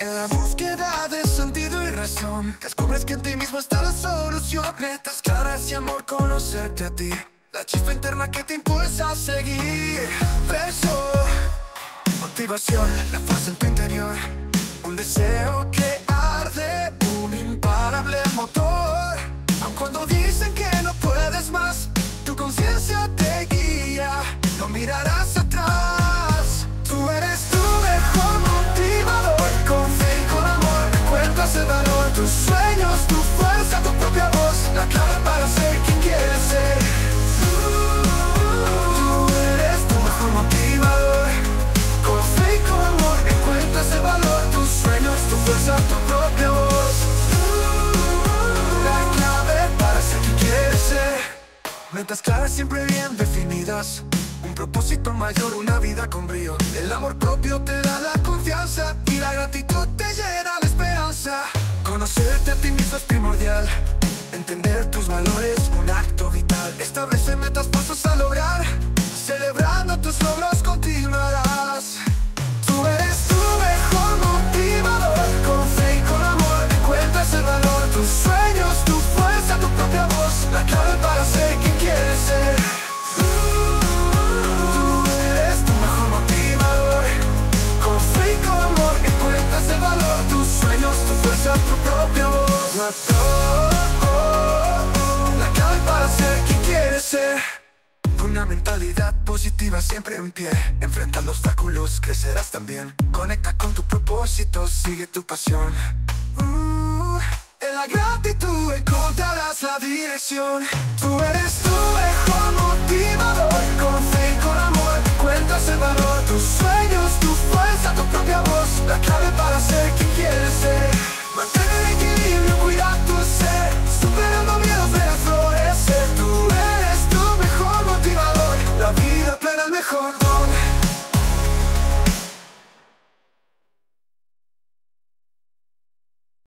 En la búsqueda de sentido y razón Descubres que en ti mismo está la solución. Metas claras y amor conocerte a ti. La chispa interna que te impulsa a seguir. Beso, motivación, la fuerza en tu interior. Un deseo que Tus sueños, tu fuerza, tu propia voz La clave para ser quien quieres ser. Tú eres tu mejor motivador. Con fe y con amor encuentras el valor. Tus sueños, tu fuerza, tu propia voz. La clave para ser quien quieres ser. Metas claras siempre bien definidas. Un propósito mayor, una vida con brío. El amor propio te da la confianza Conocerte a ti mismo es primordial. Entender tus valores, La clave para ser quien quieres ser. Una mentalidad positiva siempre en pie. Enfrentando obstáculos crecerás también. Conecta con tu propósito, sigue tu pasión. Uh, En la gratitud encontrarás la dirección. Tú eres